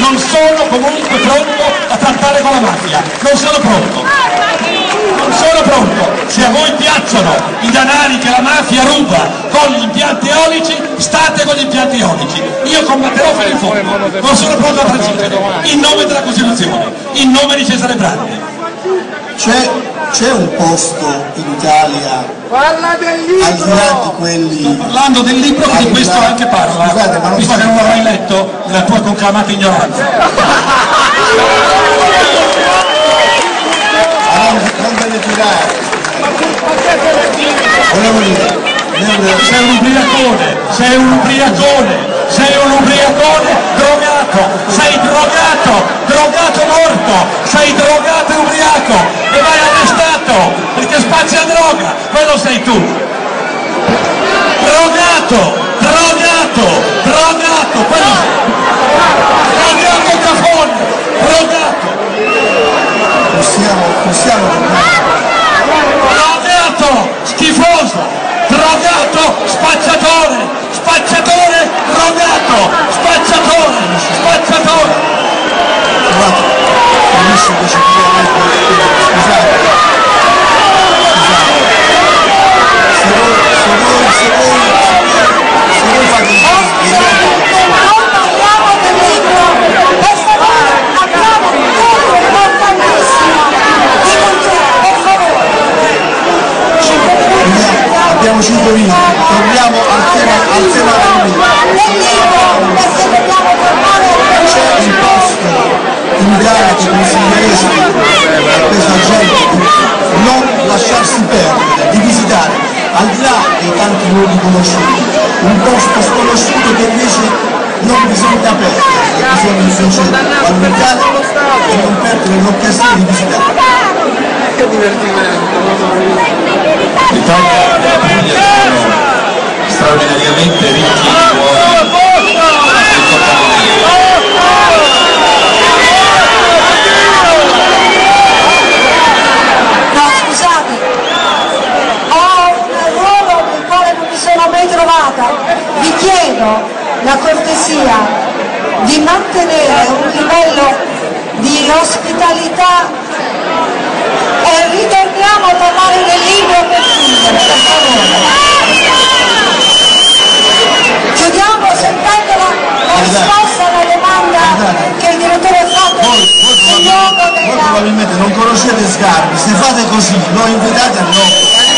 Non sono comunque pronto a trattare con la mafia, non sono pronto. Se a voi piacciono i danari che la mafia ruba con gli impianti eolici, state con gli impianti eolici. Io combatterò fino in fondo, non sono pronto a transigere, in nome della Costituzione, in nome di Cesare Bratti. C'è, un posto in Italia Parla del al di là di libro! quelli Parlando del libro che di questo anche parla, Scusate, ma non visto che non l'hai letto nella tua conclamata ignoranza. Ah, non, non deve tirare dire, Sei un ubriacone, sei un ubriacone, sei un ubriacone drogato, sei drogato, drogato morto, sei drogato e ubriaco e vai arrestato perché spazia droga, quello sei tu. Drogato, drogato, drogato, quello sei. Drogato cafone, drogato, possiamo, possiamo drogato, schifoso, drogato, spacciatore, spacciatore, drogato, spacciatore, spacciatore. Abbiamo 5 minuti torniamo al tema al tema c'è un posto in Italia che consiglieresti a questa gente non lasciarsi perdere, di visitare, al di là dei tanti luoghi conosciuti, un posto sconosciuto che invece non bisogna perdere, bisogna invece valutare e non perdere l'occasione di visitare. Che divertimento! L'Italia e la Puglia sono straordinariamente ricchi di luoghi e contadini. No, scusate, ho un ruolo nel quale non mi sono mai trovata. Vi chiedo la cortesia di mantenere un livello di ospitalità e ritorniamo a parlare del libro per chiudere, per favore. Chiudiamo sentendo la, risposta alla domanda che il direttore ha fatto Voi, probabilmente non conoscete Sgarbi, se fate così, lo invitate a noi.